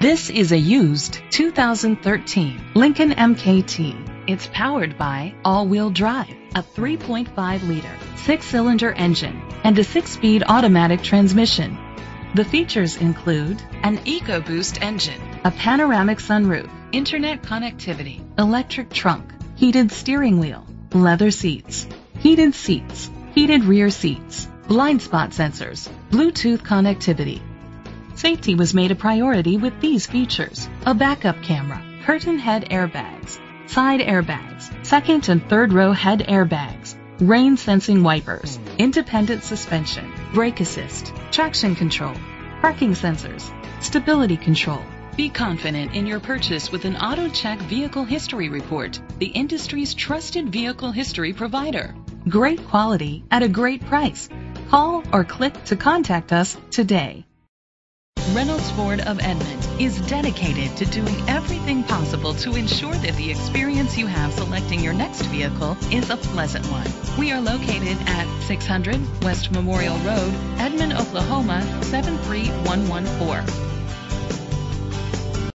This is a used 2013 Lincoln MKT. It's powered by all-wheel drive, a 3.5-liter six-cylinder engine, and a six-speed automatic transmission. The features include an EcoBoost engine, a panoramic sunroof, internet connectivity, electric trunk, heated steering wheel, leather seats, heated seats, heated rear seats, blind spot sensors, Bluetooth connectivity. Safety was made a priority with these features. A backup camera, curtain head airbags, side airbags, second and third row head airbags, rain sensing wipers, independent suspension, brake assist, traction control, parking sensors, stability control. Be confident in your purchase with an AutoCheck Vehicle History Report, the industry's trusted vehicle history provider. Great quality at a great price. Call or click to contact us today. Reynolds Ford of Edmond is dedicated to doing everything possible to ensure that the experience you have selecting your next vehicle is a pleasant one. We are located at 600 West Memorial Road, Edmond, Oklahoma 73114.